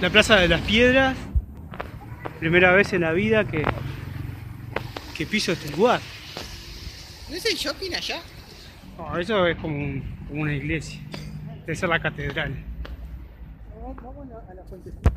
la Plaza de las Piedras. Primera vez en la vida que, que piso este lugar. ¿No es el shopping allá? No, eso es como, un- como una iglesia. Debe ser la catedral. Oh, vamos a la fuentecita.